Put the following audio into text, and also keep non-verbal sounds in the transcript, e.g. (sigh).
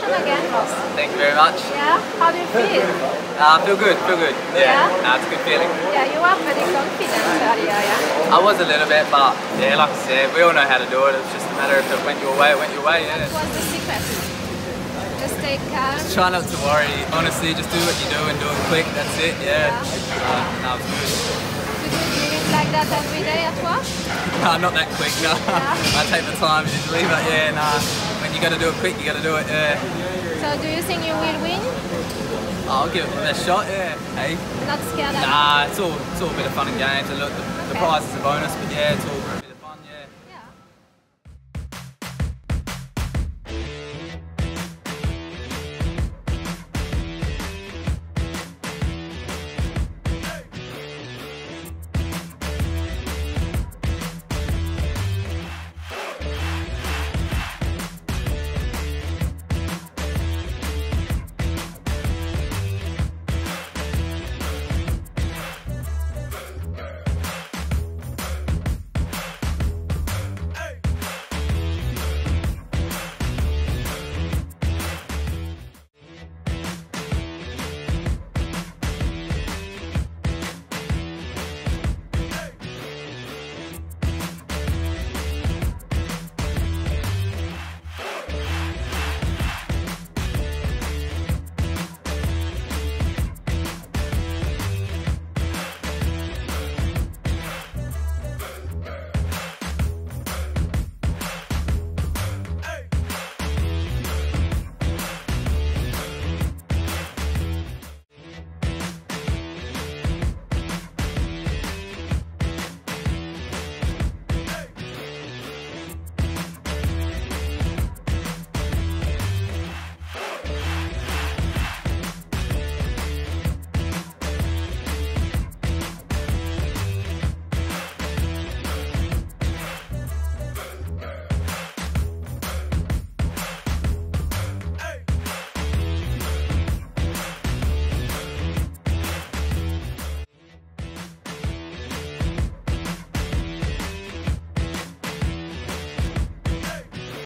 again. Thank you very much. Yeah, how do you feel? Uh, I feel good, feel good. Yeah, Yeah? Nah, it's a good feeling. Yeah, you are pretty confident earlier, yeah? I was a little bit, but yeah, like I said, we all know how to do it. It's just a matter of if it went your way, it went your way. Yeah. What was the secret? Just stay calm. Try not to worry. Honestly, just do what you do and do it quick. That's it. Yeah. Yeah. Uh, no, it's good. Do you do it like that every day at work? Nah, not that quick. No. Yeah. (laughs) I take the time usually, but yeah, nah. When you got to do it quick, you got to do it. Yeah. So do you think you will win? Oh, I'll give it my best shot. Yeah. Hey. Not scared? Nah, it's all it's all a bit of fun and games. And look, the, the prize is a bonus, but yeah, it's all